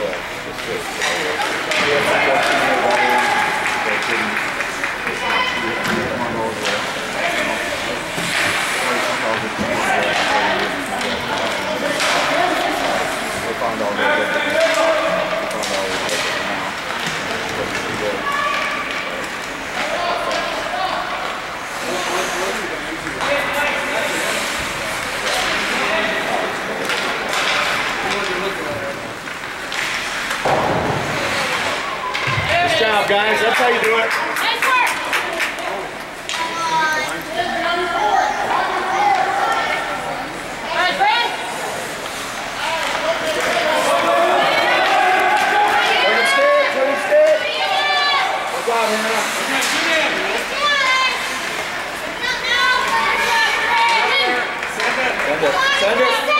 Yeah, Guys, that's how you do it. Nice work. All right, Brad. Turn and stick, turn and stick. Good job, Hannah. Send it, send it,